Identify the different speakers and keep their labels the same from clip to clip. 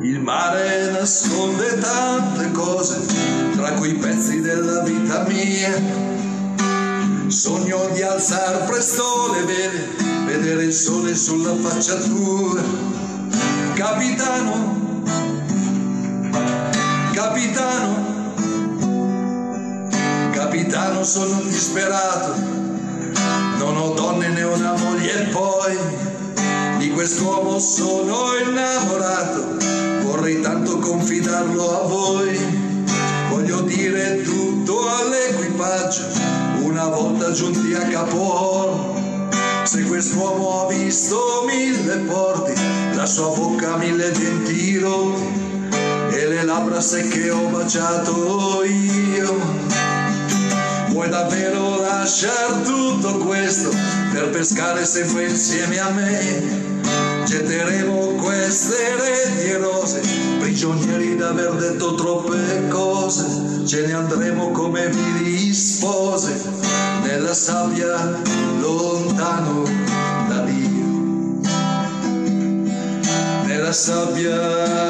Speaker 1: Il mare nasconde tante cose, tra cui pezzi della vita mia. Sogno di alzar presto le vele, vedere il sole sulla faccia tua. Capitano, capitano, sono disperato, non ho donne né una moglie e poi di quest'uomo sono innamorato, vorrei tanto confidarlo a voi, voglio dire tutto all'equipaggio, una volta giunti a Capo. Se quest'uomo ha visto mille porti, la sua bocca mille denti rotti e le labbra secche ho baciato io. Vuoi davvero lasciar tutto questo per pescare sempre insieme a me? Getteremo queste reti rose, prigionieri d'aver detto troppe cose, ce ne andremo come vili spose, nella sabbia lontano da Dio. Nella sabbia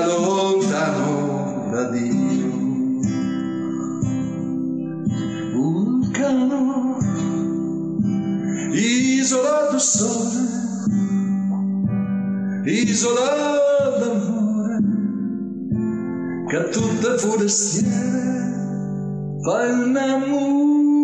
Speaker 1: sola, isolada amor, que tutta forestiera fa un amore.